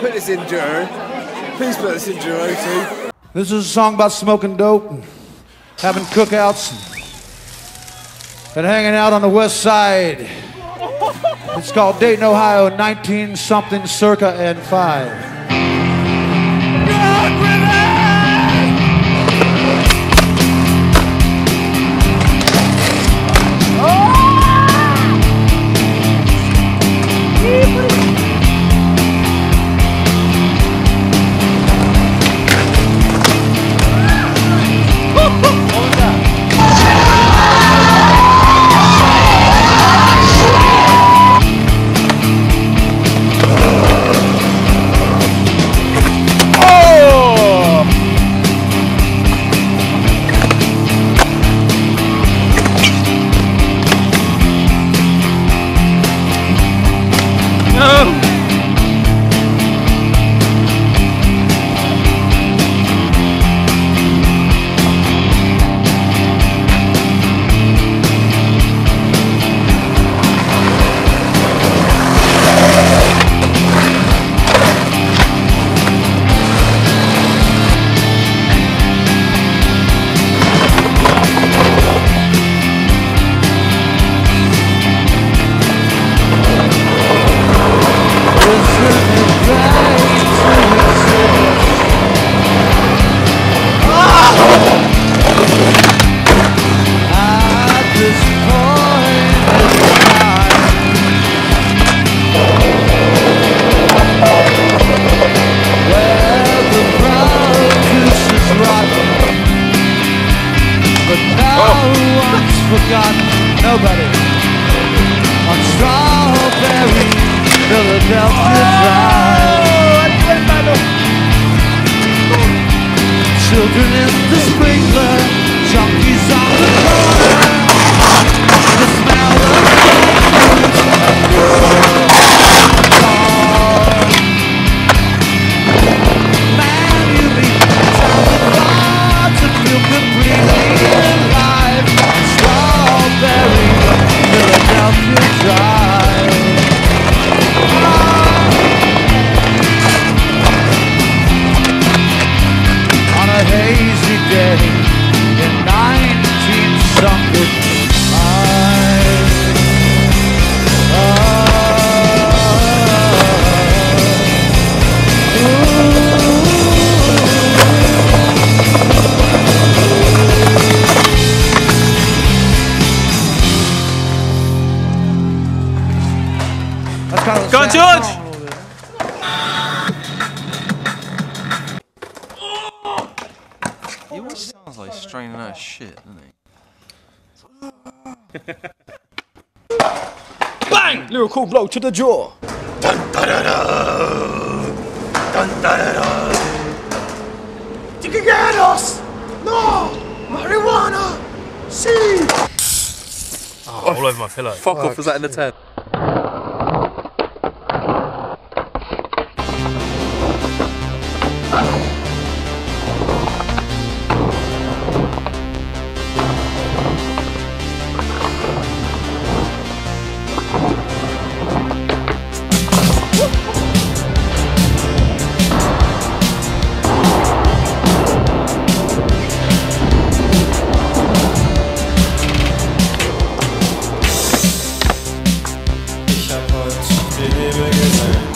Put this in Drew. Please put this in Drew too. This is a song about smoking dope and having cookouts and, and hanging out on the west side. It's called Dayton, Ohio, 19 something circa and 5. Forgotten nobody on Strawberry Philadelphia Drive. Oh, Children in the sprinkler, junkies That's kind of a Go George! song a. He always sounds like straining out shit, doesn't he? Bang! Lyrical blow to the jaw. Chiquilleros! No! Marijuana! See! Ah, all over my pillow. Fuck off, was that in the tent? Thank.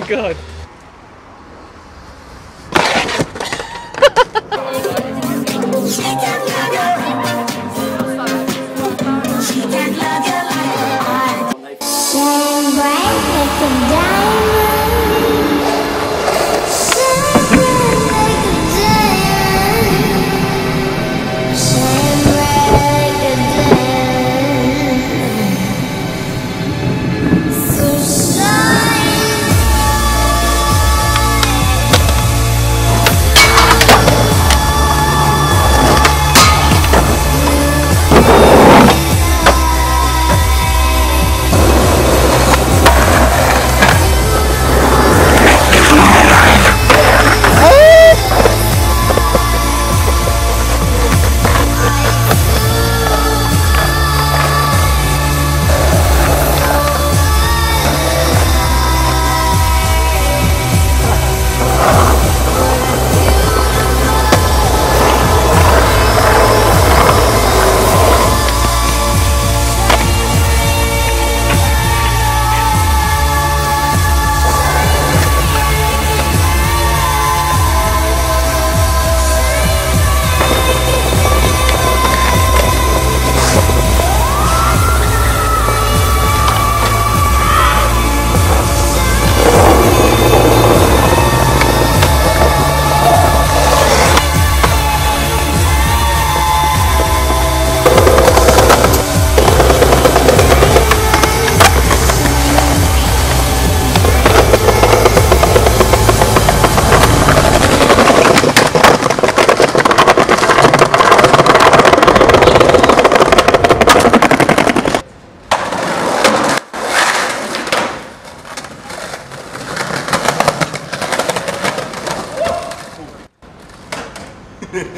my god.